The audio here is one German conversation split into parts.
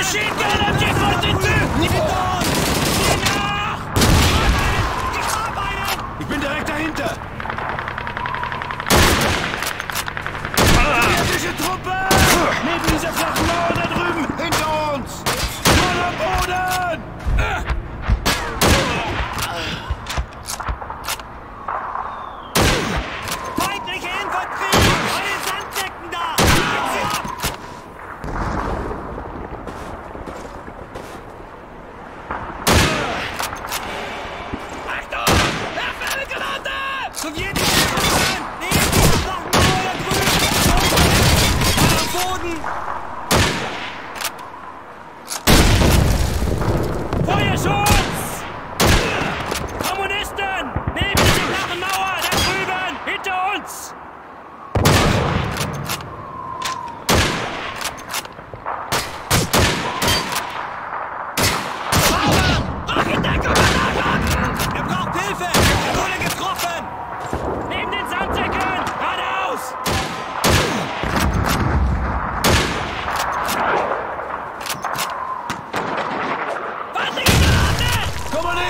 Machine gun up Субъект!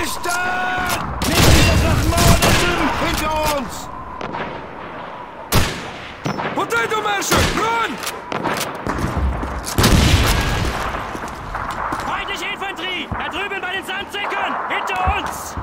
Stern! Nicht nach Norden! Hinter uns! Potato Masher! Run! Feindliche Infanterie! Da drüben bei den Sandsäcken! Hinter uns!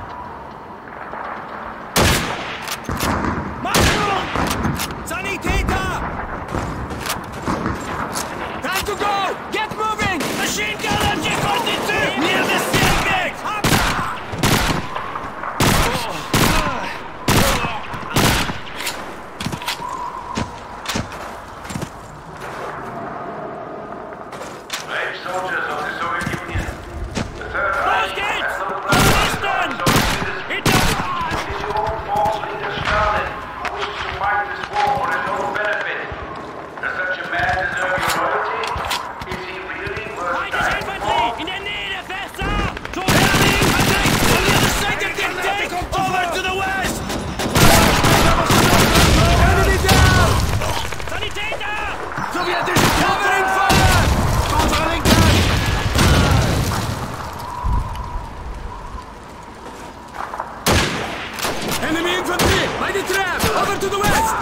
the tram! Over to the west!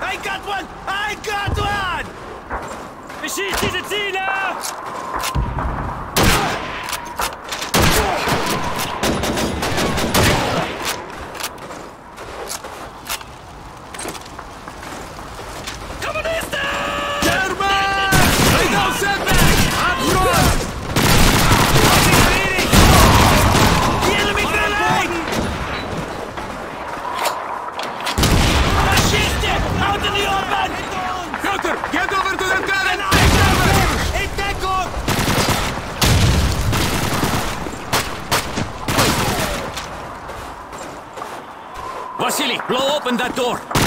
I got one! I got one! Beschießt diese now. Open that door!